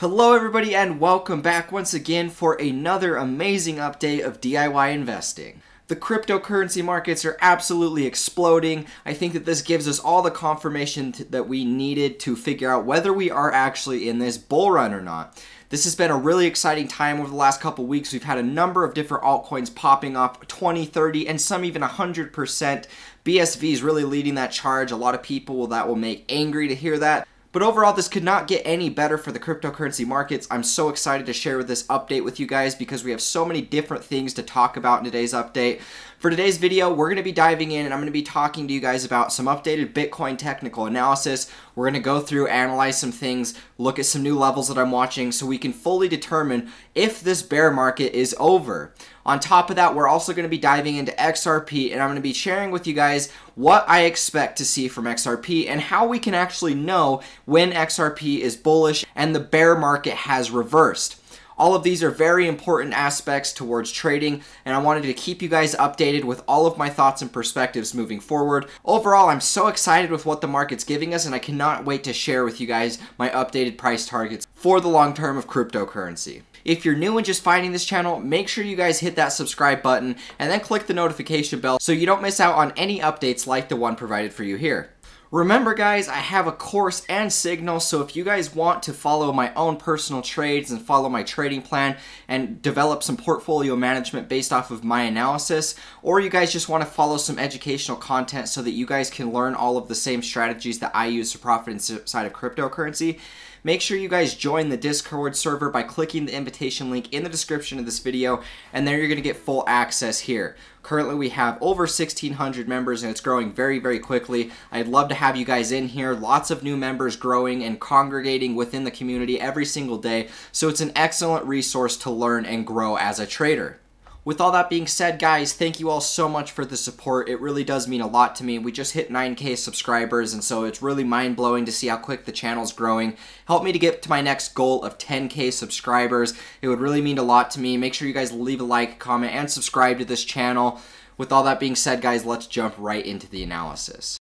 Hello everybody and welcome back once again for another amazing update of DIY investing. The cryptocurrency markets are absolutely exploding. I think that this gives us all the confirmation that we needed to figure out whether we are actually in this bull run or not. This has been a really exciting time over the last couple weeks. We've had a number of different altcoins popping up 20, 30, and some even 100%. BSV is really leading that charge. A lot of people that will make angry to hear that. But overall, this could not get any better for the cryptocurrency markets. I'm so excited to share this update with you guys because we have so many different things to talk about in today's update. For today's video, we're going to be diving in and I'm going to be talking to you guys about some updated Bitcoin technical analysis. We're going to go through, analyze some things, look at some new levels that I'm watching so we can fully determine if this bear market is over. On top of that, we're also going to be diving into XRP and I'm going to be sharing with you guys what I expect to see from XRP and how we can actually know when XRP is bullish and the bear market has reversed. All of these are very important aspects towards trading, and I wanted to keep you guys updated with all of my thoughts and perspectives moving forward. Overall, I'm so excited with what the market's giving us, and I cannot wait to share with you guys my updated price targets for the long term of cryptocurrency. If you're new and just finding this channel, make sure you guys hit that subscribe button and then click the notification bell so you don't miss out on any updates like the one provided for you here. Remember guys, I have a course and signal, so if you guys want to follow my own personal trades and follow my trading plan and develop some portfolio management based off of my analysis, or you guys just want to follow some educational content so that you guys can learn all of the same strategies that I use to profit inside of cryptocurrency, Make sure you guys join the Discord server by clicking the invitation link in the description of this video, and there you're going to get full access here. Currently, we have over 1,600 members, and it's growing very, very quickly. I'd love to have you guys in here. Lots of new members growing and congregating within the community every single day, so it's an excellent resource to learn and grow as a trader. With all that being said, guys, thank you all so much for the support. It really does mean a lot to me. We just hit 9k subscribers, and so it's really mind-blowing to see how quick the channel's growing. Help me to get to my next goal of 10k subscribers. It would really mean a lot to me. Make sure you guys leave a like, comment, and subscribe to this channel. With all that being said, guys, let's jump right into the analysis.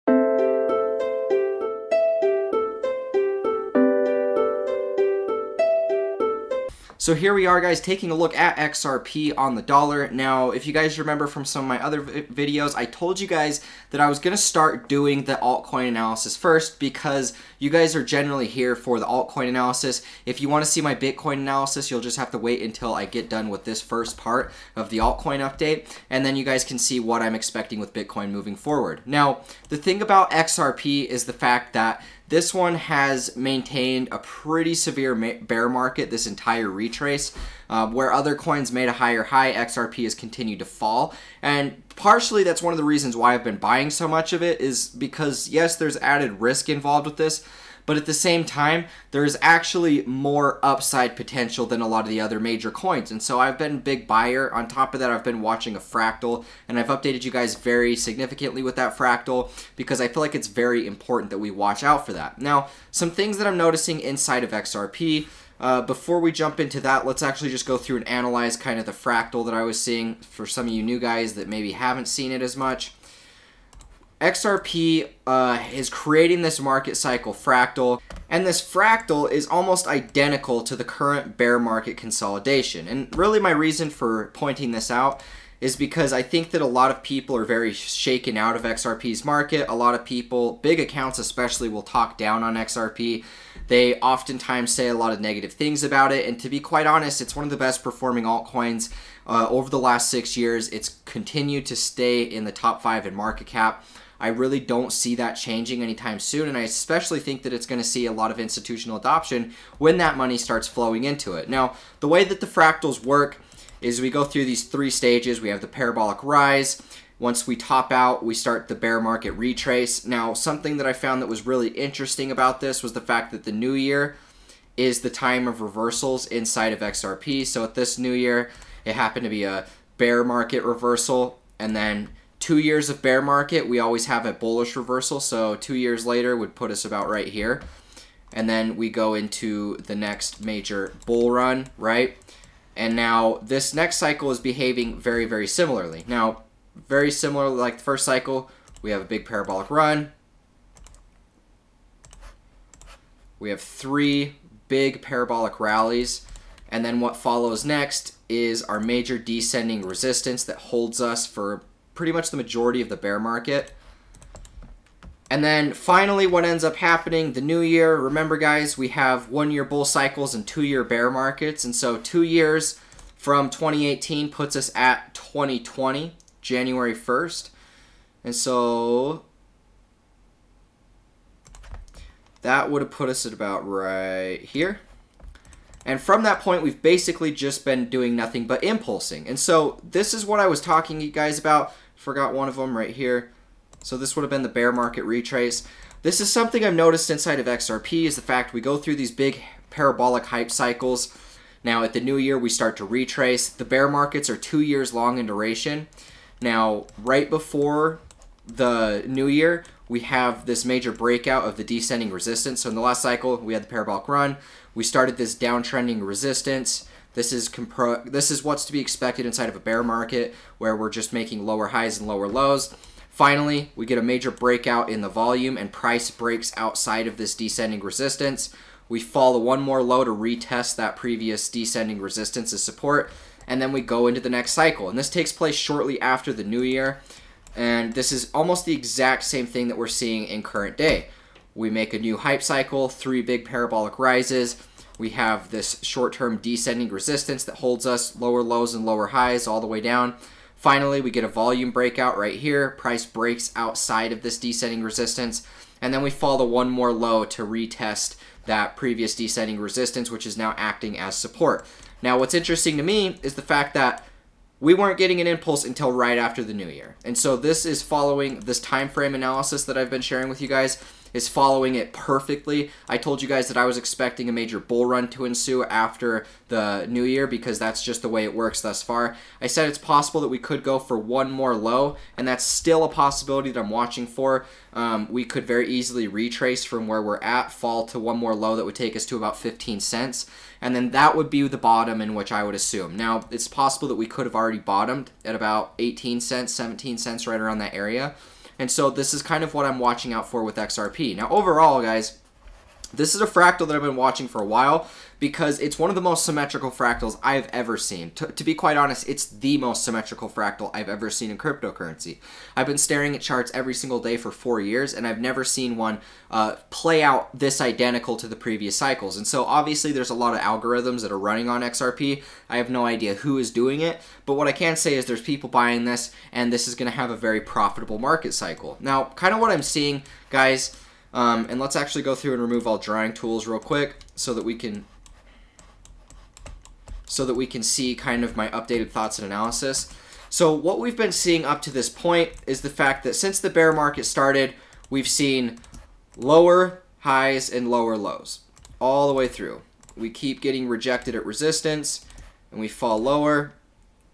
So here we are guys taking a look at XRP on the dollar. Now if you guys remember from some of my other videos I told you guys that I was going to start doing the altcoin analysis first because you guys are generally here for the altcoin analysis. If you want to see my Bitcoin analysis you'll just have to wait until I get done with this first part of the altcoin update and then you guys can see what I'm expecting with Bitcoin moving forward. Now the thing about XRP is the fact that this one has maintained a pretty severe bear market this entire retrace. Uh, where other coins made a higher high, XRP has continued to fall. And partially that's one of the reasons why I've been buying so much of it is because, yes, there's added risk involved with this, but at the same time, there's actually more upside potential than a lot of the other major coins. And so I've been a big buyer. On top of that, I've been watching a fractal, and I've updated you guys very significantly with that fractal because I feel like it's very important that we watch out for that. Now, some things that I'm noticing inside of XRP. Uh, before we jump into that, let's actually just go through and analyze kind of the fractal that I was seeing for some of you new guys that maybe haven't seen it as much. XRP uh, is creating this market cycle fractal, and this fractal is almost identical to the current bear market consolidation. And really my reason for pointing this out is because I think that a lot of people are very shaken out of XRP's market. A lot of people, big accounts especially, will talk down on XRP. They oftentimes say a lot of negative things about it, and to be quite honest, it's one of the best performing altcoins uh, over the last six years. It's continued to stay in the top five in market cap. I really don't see that changing anytime soon, and I especially think that it's going to see a lot of institutional adoption when that money starts flowing into it. Now, the way that the fractals work is we go through these three stages. We have the parabolic rise. Once we top out, we start the bear market retrace. Now, something that I found that was really interesting about this was the fact that the new year is the time of reversals inside of XRP. So at this new year, it happened to be a bear market reversal, and then two years of bear market, we always have a bullish reversal. So two years later would put us about right here. And then we go into the next major bull run, right? And now this next cycle is behaving very, very similarly. Now, very similar like the first cycle, we have a big parabolic run. We have three big parabolic rallies. And then what follows next is our major descending resistance that holds us for pretty much the majority of the bear market. And then finally, what ends up happening, the new year, remember guys, we have one year bull cycles and two year bear markets. And so two years from 2018 puts us at 2020, January 1st. And so that would have put us at about right here. And from that point, we've basically just been doing nothing but impulsing. And so this is what I was talking to you guys about. Forgot one of them right here. So this would have been the bear market retrace. This is something I've noticed inside of XRP is the fact we go through these big parabolic hype cycles. Now at the new year we start to retrace. The bear markets are two years long in duration. Now right before the new year we have this major breakout of the descending resistance. So in the last cycle we had the parabolic run. We started this downtrending resistance. This is this is what's to be expected inside of a bear market where we're just making lower highs and lower lows. Finally, we get a major breakout in the volume and price breaks outside of this descending resistance. We follow one more low to retest that previous descending resistance as support, and then we go into the next cycle. And this takes place shortly after the new year, and this is almost the exact same thing that we're seeing in current day. We make a new hype cycle, three big parabolic rises. We have this short-term descending resistance that holds us lower lows and lower highs all the way down. Finally, we get a volume breakout right here. Price breaks outside of this descending resistance. And then we follow one more low to retest that previous descending resistance, which is now acting as support. Now, what's interesting to me is the fact that we weren't getting an impulse until right after the new year. And so this is following this time frame analysis that I've been sharing with you guys is following it perfectly. I told you guys that I was expecting a major bull run to ensue after the new year because that's just the way it works thus far. I said it's possible that we could go for one more low, and that's still a possibility that I'm watching for. Um, we could very easily retrace from where we're at, fall to one more low that would take us to about 15 cents, and then that would be the bottom in which I would assume. Now, it's possible that we could have already bottomed at about 18 cents, 17 cents, right around that area. And so this is kind of what I'm watching out for with XRP. Now, overall, guys, this is a fractal that I've been watching for a while because it's one of the most symmetrical fractals I've ever seen. To, to, be quite honest, it's the most symmetrical fractal I've ever seen in cryptocurrency. I've been staring at charts every single day for four years, and I've never seen one uh, play out this identical to the previous cycles. And so obviously there's a lot of algorithms that are running on XRP. I have no idea who is doing it, but what I can say is there's people buying this, and this is going to have a very profitable market cycle. Now, kind of what I'm seeing, guys, um, and let's actually go through and remove all drawing tools real quick so that we can so that we can see kind of my updated thoughts and analysis. So what we've been seeing up to this point is the fact that since the bear market started, we've seen lower highs and lower lows all the way through. We keep getting rejected at resistance and we fall lower.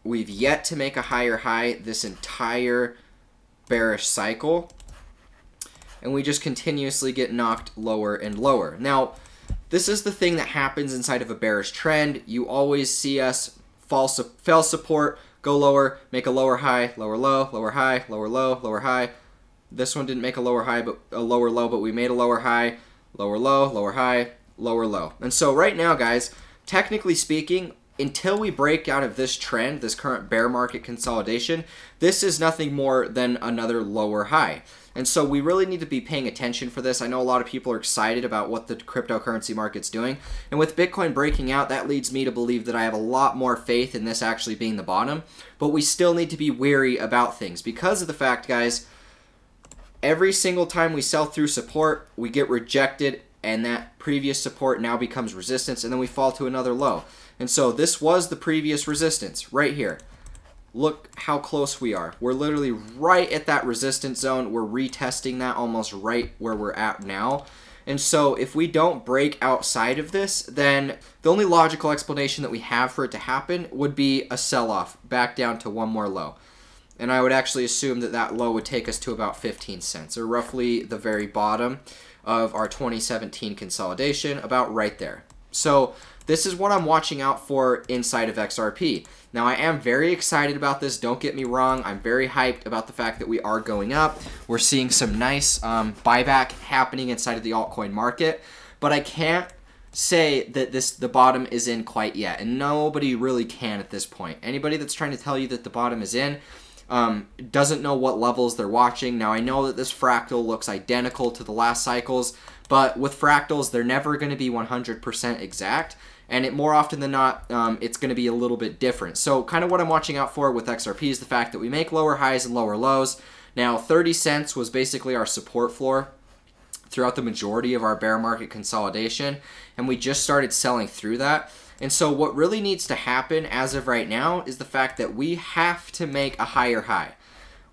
We've yet to make a higher high this entire bearish cycle and we just continuously get knocked lower and lower. Now, this is the thing that happens inside of a bearish trend. You always see us fall, su fail support, go lower, make a lower high, lower low, lower high, lower low, lower high. This one didn't make a lower high, but a lower low, but we made a lower high, lower low, lower high, lower low. And so right now, guys, technically speaking, until we break out of this trend, this current bear market consolidation, this is nothing more than another lower high. And so we really need to be paying attention for this. I know a lot of people are excited about what the cryptocurrency market's doing. And with Bitcoin breaking out, that leads me to believe that I have a lot more faith in this actually being the bottom. But we still need to be wary about things because of the fact, guys, every single time we sell through support, we get rejected and that previous support now becomes resistance and then we fall to another low. And so this was the previous resistance right here. Look how close we are. We're literally right at that resistance zone. We're retesting that almost right where we're at now. And so if we don't break outside of this, then the only logical explanation that we have for it to happen would be a sell-off back down to one more low. And I would actually assume that that low would take us to about 15 cents, or roughly the very bottom of our 2017 consolidation, about right there. So this is what I'm watching out for inside of XRP. Now, I am very excited about this. Don't get me wrong. I'm very hyped about the fact that we are going up. We're seeing some nice um, buyback happening inside of the altcoin market. But I can't say that this the bottom is in quite yet, and nobody really can at this point. Anybody that's trying to tell you that the bottom is in um, doesn't know what levels they're watching. Now I know that this fractal looks identical to the last cycles, but with fractals they're never going to be 100% exact, and it more often than not um, it's going to be a little bit different. So kind of what I'm watching out for with XRP is the fact that we make lower highs and lower lows. Now 30 cents was basically our support floor throughout the majority of our bear market consolidation, and we just started selling through that. And so what really needs to happen as of right now is the fact that we have to make a higher high.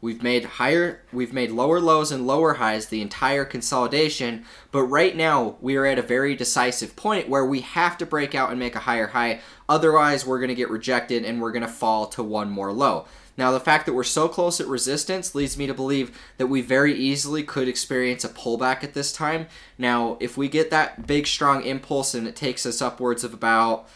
We've made higher we've made lower lows and lower highs the entire consolidation, but right now we are at a very decisive point where we have to break out and make a higher high. Otherwise, we're going to get rejected and we're going to fall to one more low. Now, the fact that we're so close at resistance leads me to believe that we very easily could experience a pullback at this time. Now, if we get that big, strong impulse and it takes us upwards of about,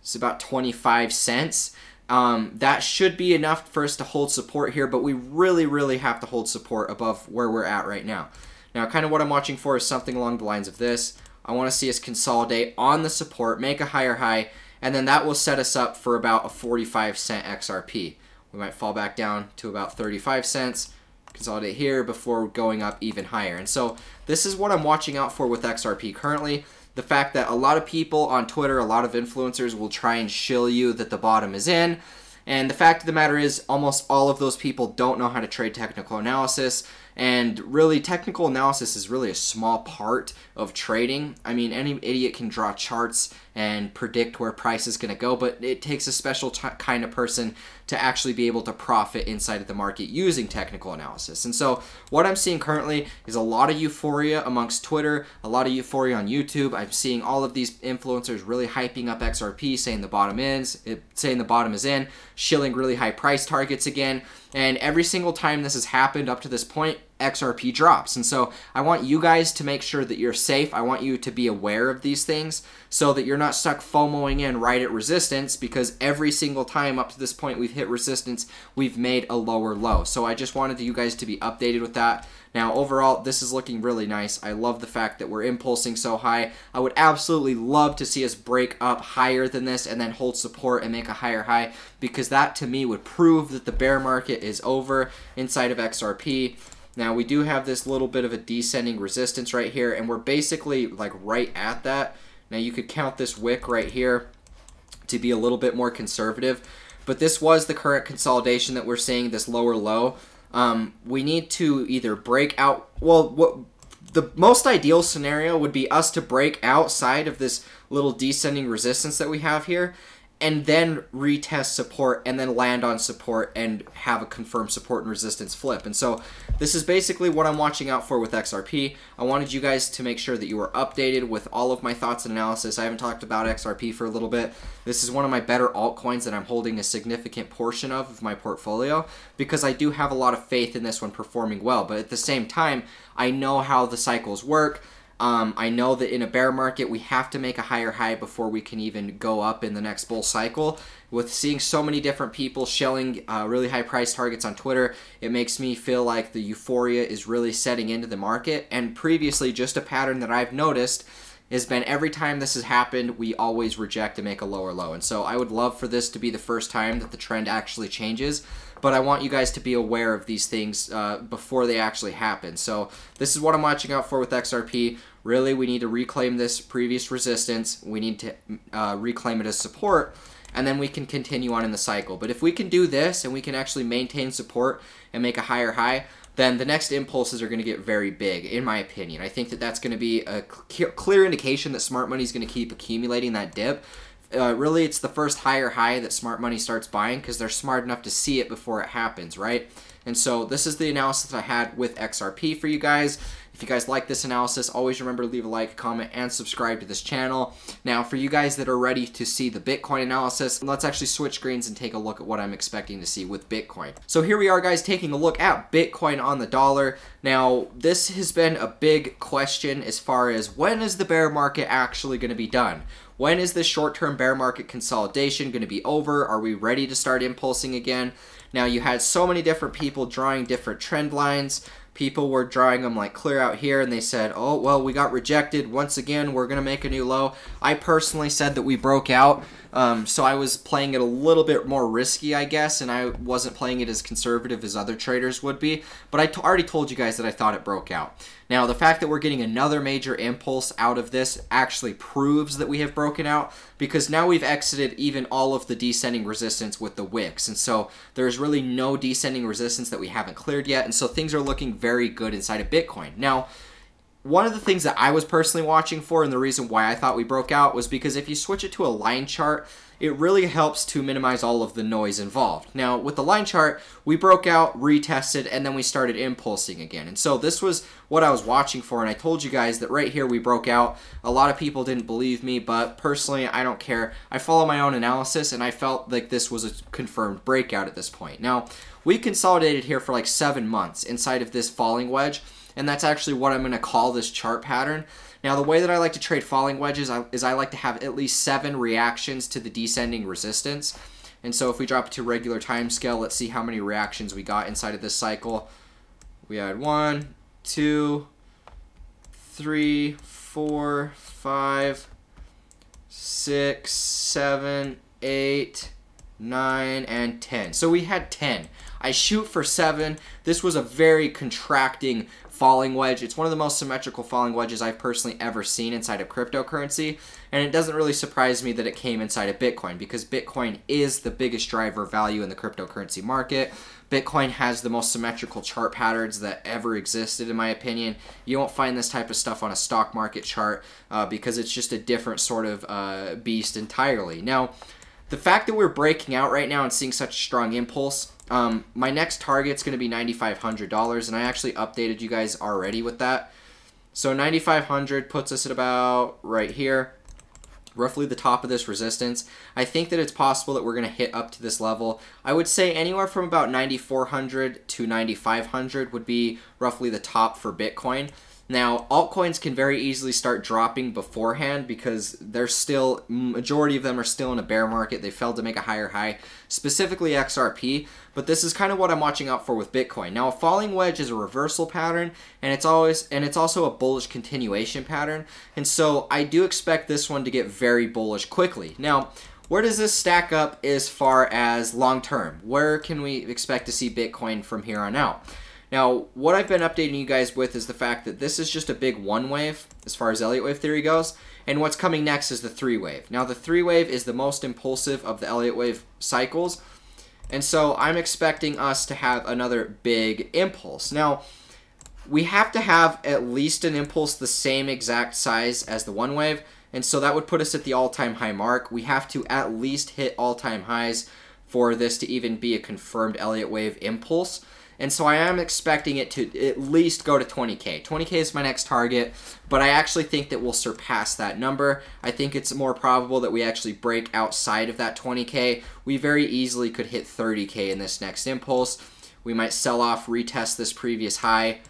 it's about 25 cents, um, that should be enough for us to hold support here, but we really, really have to hold support above where we're at right now. Now, kind of what I'm watching for is something along the lines of this. I want to see us consolidate on the support, make a higher high, and then that will set us up for about a 45 cent XRP we might fall back down to about 35 cents, consolidate here before going up even higher. And so this is what I'm watching out for with XRP currently. The fact that a lot of people on Twitter, a lot of influencers will try and shill you that the bottom is in. And the fact of the matter is, almost all of those people don't know how to trade technical analysis. And really, technical analysis is really a small part of trading. I mean, any idiot can draw charts and predict where price is going to go, but it takes a special kind of person to actually be able to profit inside of the market using technical analysis. And so, what I'm seeing currently is a lot of euphoria amongst Twitter, a lot of euphoria on YouTube. I'm seeing all of these influencers really hyping up XRP, saying the bottom is, eh, saying the bottom is in, shilling really high price targets again. And every single time this has happened up to this point, XRP drops. And so I want you guys to make sure that you're safe. I want you to be aware of these things so that you're not stuck FOMOing in right at resistance because every single time up to this point we've hit resistance, we've made a lower low. So I just wanted you guys to be updated with that. Now, overall, this is looking really nice. I love the fact that we're impulsing so high. I would absolutely love to see us break up higher than this and then hold support and make a higher high because that to me would prove that the bear market is over inside of XRP. Now we do have this little bit of a descending resistance right here and we're basically like right at that. Now you could count this wick right here to be a little bit more conservative, but this was the current consolidation that we're seeing, this lower low. Um, we need to either break out, well, what the most ideal scenario would be us to break outside of this little descending resistance that we have here and then retest support and then land on support and have a confirmed support and resistance flip. And so this is basically what I'm watching out for with XRP. I wanted you guys to make sure that you were updated with all of my thoughts and analysis. I haven't talked about XRP for a little bit. This is one of my better altcoins that I'm holding a significant portion of of my portfolio because I do have a lot of faith in this one performing well. But at the same time, I know how the cycles work. Um, I know that in a bear market, we have to make a higher high before we can even go up in the next bull cycle. With seeing so many different people shelling uh, really high price targets on Twitter, it makes me feel like the euphoria is really setting into the market. And previously, just a pattern that I've noticed has been every time this has happened, we always reject and make a lower low. And so I would love for this to be the first time that the trend actually changes but I want you guys to be aware of these things uh, before they actually happen. So this is what I'm watching out for with XRP. Really, we need to reclaim this previous resistance. We need to uh, reclaim it as support, and then we can continue on in the cycle. But if we can do this and we can actually maintain support and make a higher high, then the next impulses are going to get very big, in my opinion. I think that that's going to be a clear indication that smart money is going to keep accumulating that dip uh, really it's the first higher high that smart money starts buying because they're smart enough to see it before it happens, right? And so this is the analysis I had with XRP for you guys. If you guys like this analysis, always remember to leave a like, comment, and subscribe to this channel. Now, for you guys that are ready to see the Bitcoin analysis, let's actually switch screens and take a look at what I'm expecting to see with Bitcoin. So here we are, guys, taking a look at Bitcoin on the dollar. Now, this has been a big question as far as when is the bear market actually going to be done? When is this short-term bear market consolidation going to be over? Are we ready to start impulsing again? Now, you had so many different people drawing different trend lines, people were drawing them like clear out here and they said, oh, well, we got rejected. Once again, we're going to make a new low. I personally said that we broke out. Um, so I was playing it a little bit more risky, I guess, and I wasn't playing it as conservative as other traders would be. But I already told you guys that I thought it broke out. Now, the fact that we're getting another major impulse out of this actually proves that we have broken out because now we've exited even all of the descending resistance with the wicks. And so there's really no descending resistance that we haven't cleared yet. And so things are looking very good inside of Bitcoin. Now, one of the things that I was personally watching for and the reason why I thought we broke out was because if you switch it to a line chart, it really helps to minimize all of the noise involved. Now, with the line chart, we broke out, retested, and then we started impulsing again. And so this was what I was watching for, and I told you guys that right here we broke out. A lot of people didn't believe me, but personally, I don't care. I follow my own analysis, and I felt like this was a confirmed breakout at this point. Now, we consolidated here for like seven months inside of this falling wedge, and that's actually what I'm going to call this chart pattern. Now, the way that I like to trade falling wedges is I like to have at least seven reactions to the descending resistance. And so if we drop it to regular time scale, let's see how many reactions we got inside of this cycle. We had one, two, three, four, five, six, seven, eight, nine, and 10. So we had 10. I shoot for seven. This was a very contracting falling wedge. It's one of the most symmetrical falling wedges I've personally ever seen inside of cryptocurrency. And it doesn't really surprise me that it came inside of Bitcoin because Bitcoin is the biggest driver of value in the cryptocurrency market. Bitcoin has the most symmetrical chart patterns that ever existed, in my opinion. You won't find this type of stuff on a stock market chart uh, because it's just a different sort of uh, beast entirely. Now, the fact that we're breaking out right now and seeing such a strong impulse um, my next target's going to be $9,500, and I actually updated you guys already with that. So 9,500 puts us at about right here, roughly the top of this resistance. I think that it's possible that we're going to hit up to this level. I would say anywhere from about 9,400 to 9,500 would be roughly the top for Bitcoin. Now, altcoins can very easily start dropping beforehand because they're still, majority of them are still in a bear market. They failed to make a higher high, specifically XRP. But this is kind of what I'm watching out for with Bitcoin. Now, a falling wedge is a reversal pattern, and it's always, and it's also a bullish continuation pattern. And so I do expect this one to get very bullish quickly. Now, where does this stack up as far as long term? Where can we expect to see Bitcoin from here on out? Now, what I've been updating you guys with is the fact that this is just a big one wave as far as Elliott wave theory goes, and what's coming next is the three wave. Now, the three wave is the most impulsive of the Elliott wave cycles, and so I'm expecting us to have another big impulse. Now, we have to have at least an impulse the same exact size as the one wave, and so that would put us at the all-time high mark. We have to at least hit all-time highs for this to even be a confirmed Elliott wave impulse. And so I am expecting it to at least go to 20K. 20K is my next target, but I actually think that we'll surpass that number. I think it's more probable that we actually break outside of that 20K. We very easily could hit 30K in this next impulse. We might sell off, retest this previous high,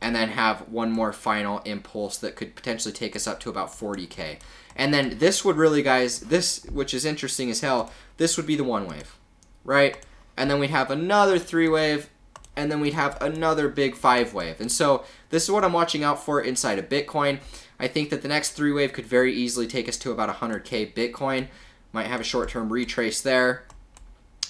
and then have one more final impulse that could potentially take us up to about 40K. And then this would really, guys, this, which is interesting as hell, this would be the one wave, right? And then we'd have another three wave, and then we'd have another big five wave. And so this is what I'm watching out for inside of Bitcoin. I think that the next three wave could very easily take us to about 100k Bitcoin. Might have a short-term retrace there,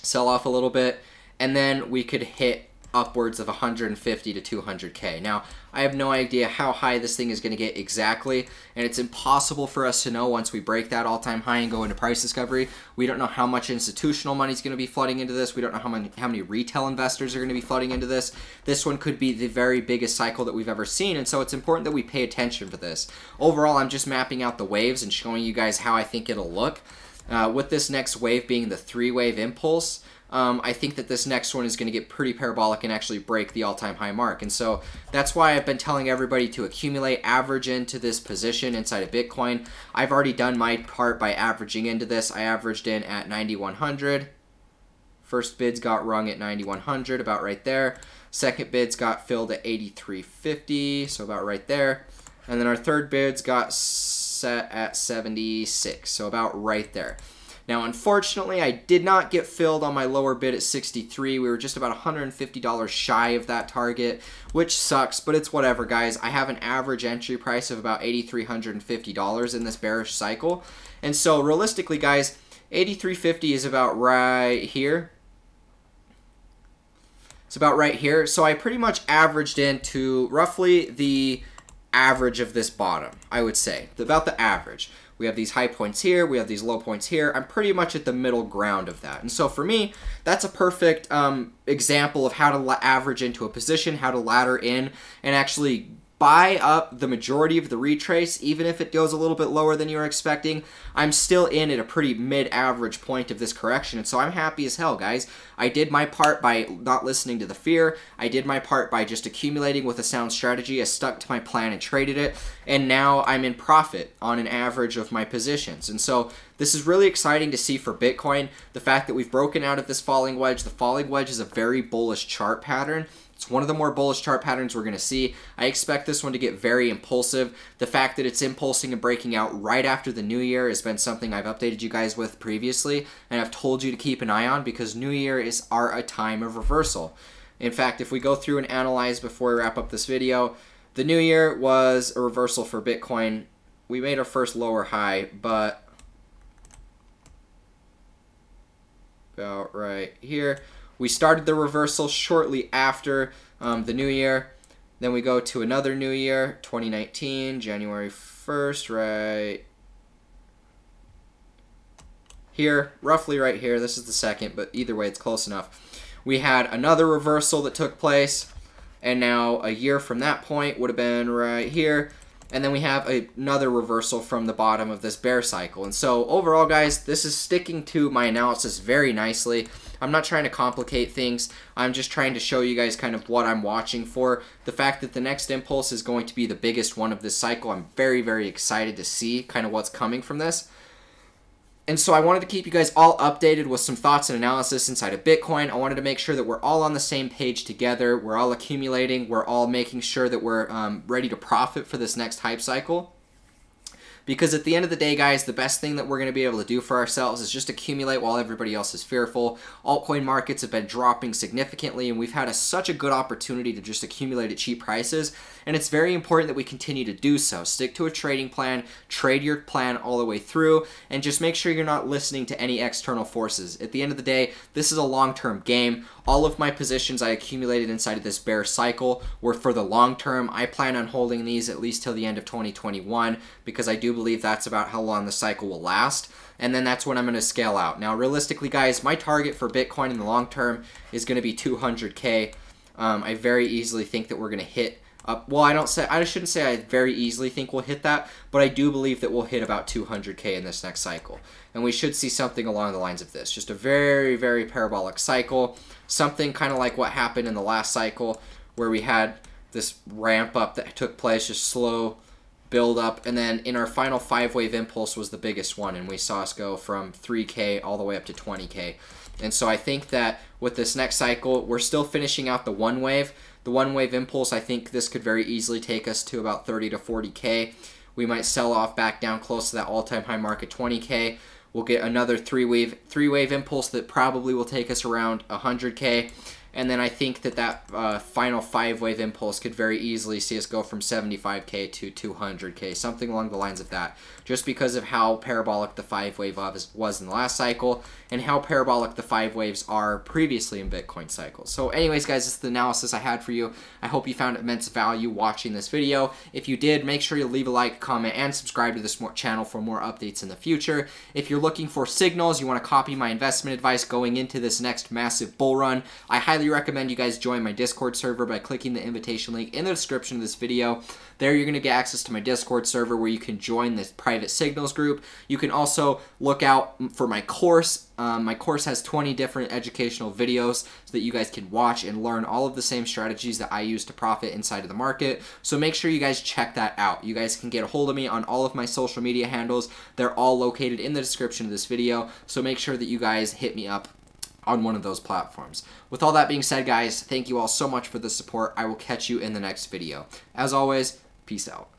sell off a little bit, and then we could hit upwards of 150 to 200k. Now, I have no idea how high this thing is going to get exactly, and it's impossible for us to know once we break that all-time high and go into price discovery. We don't know how much institutional money is going to be flooding into this. We don't know how many how many retail investors are going to be flooding into this. This one could be the very biggest cycle that we've ever seen, and so it's important that we pay attention for this. Overall, I'm just mapping out the waves and showing you guys how I think it'll look. Uh, with this next wave being the three-wave impulse, um, I think that this next one is going to get pretty parabolic and actually break the all-time high mark. And so that's why I've been telling everybody to accumulate, average into this position inside of Bitcoin. I've already done my part by averaging into this. I averaged in at 9,100. First bids got rung at 9,100, about right there. Second bids got filled at 8,350, so about right there. And then our third bids got set at 76, so about right there. Now, unfortunately, I did not get filled on my lower bid at 63. We were just about $150 shy of that target, which sucks, but it's whatever, guys. I have an average entry price of about $8,350 in this bearish cycle. And so, realistically, guys, 8350 is about right here. It's about right here. So I pretty much averaged into roughly the average of this bottom, I would say. About the average. We have these high points here, we have these low points here. I'm pretty much at the middle ground of that. And so for me, that's a perfect um, example of how to average into a position, how to ladder in, and actually buy up the majority of the retrace, even if it goes a little bit lower than you were expecting. I'm still in at a pretty mid-average point of this correction, and so I'm happy as hell, guys. I did my part by not listening to the fear. I did my part by just accumulating with a sound strategy. I stuck to my plan and traded it, and now I'm in profit on an average of my positions. And so this is really exciting to see for Bitcoin. The fact that we've broken out of this falling wedge. The falling wedge is a very bullish chart pattern. It's one of the more bullish chart patterns we're going to see. I expect this one to get very impulsive. The fact that it's impulsing and breaking out right after the new year has been something I've updated you guys with previously, and I've told you to keep an eye on because new year is are a time of reversal. In fact, if we go through and analyze before we wrap up this video, the new year was a reversal for Bitcoin. We made our first lower high, but about right here. We started the reversal shortly after um, the new year. Then we go to another new year, 2019, January 1st, right here, roughly right here. This is the second, but either way, it's close enough. We had another reversal that took place, and now a year from that point would have been right here. And then we have a, another reversal from the bottom of this bear cycle. And so overall, guys, this is sticking to my analysis very nicely. I'm not trying to complicate things. I'm just trying to show you guys kind of what I'm watching for. The fact that the next impulse is going to be the biggest one of this cycle, I'm very, very excited to see kind of what's coming from this. And so I wanted to keep you guys all updated with some thoughts and analysis inside of Bitcoin. I wanted to make sure that we're all on the same page together. We're all accumulating. We're all making sure that we're um, ready to profit for this next hype cycle. Because at the end of the day, guys, the best thing that we're going to be able to do for ourselves is just accumulate while everybody else is fearful. Altcoin markets have been dropping significantly, and we've had a, such a good opportunity to just accumulate at cheap prices. And it's very important that we continue to do so. Stick to a trading plan, trade your plan all the way through, and just make sure you're not listening to any external forces. At the end of the day, this is a long term game. All of my positions I accumulated inside of this bear cycle were for the long term. I plan on holding these at least till the end of 2021 because I do believe that's about how long the cycle will last. And then that's when I'm going to scale out. Now, realistically, guys, my target for Bitcoin in the long term is going to be 200K. Um, I very easily think that we're going to hit up. Well, I don't say I shouldn't say I very easily think we'll hit that, but I do believe that we'll hit about 200k in this next cycle, and we should see something along the lines of this. Just a very very parabolic cycle, something kind of like what happened in the last cycle, where we had this ramp up that took place, just slow build up, and then in our final five wave impulse was the biggest one, and we saw us go from 3k all the way up to 20k. And so I think that with this next cycle, we're still finishing out the one wave. The one wave impulse, I think this could very easily take us to about 30 to 40k. We might sell off back down close to that all-time high mark at 20k. We'll get another three wave three wave impulse that probably will take us around 100k and then I think that that uh, final five wave impulse could very easily see us go from 75k to 200k, something along the lines of that, just because of how parabolic the five wave was in the last cycle and how parabolic the five waves are previously in Bitcoin cycles. So, anyways, guys, this is the analysis I had for you. I hope you found immense value watching this video. If you did, make sure you leave a like, comment, and subscribe to this channel for more updates in the future. If you're looking for signals, you want to copy my investment advice going into this next massive bull run, I highly recommend you guys join my Discord server by clicking the invitation link in the description of this video. There you're going to get access to my Discord server where you can join this private signals group. You can also look out for my course. Um, my course has 20 different educational videos so that you guys can watch and learn all of the same strategies that I use to profit inside of the market. So make sure you guys check that out. You guys can get a hold of me on all of my social media handles. They're all located in the description of this video. So make sure that you guys hit me up on one of those platforms. With all that being said, guys, thank you all so much for the support. I will catch you in the next video. As always, peace out.